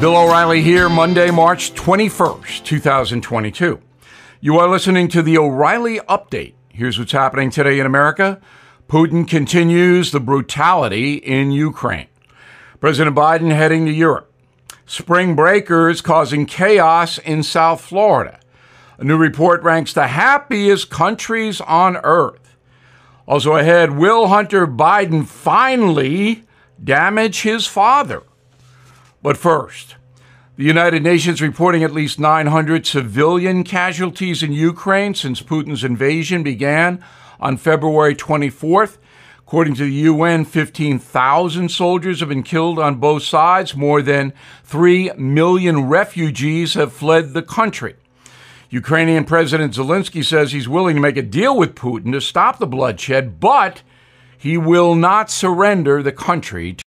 Bill O'Reilly here, Monday, March 21st, 2022. You are listening to the O'Reilly Update. Here's what's happening today in America. Putin continues the brutality in Ukraine. President Biden heading to Europe. Spring breakers causing chaos in South Florida. A new report ranks the happiest countries on earth. Also ahead, will Hunter Biden finally damage his father? But first, the United Nations reporting at least 900 civilian casualties in Ukraine since Putin's invasion began on February 24th. According to the UN, 15,000 soldiers have been killed on both sides. More than 3 million refugees have fled the country. Ukrainian President Zelensky says he's willing to make a deal with Putin to stop the bloodshed, but he will not surrender the country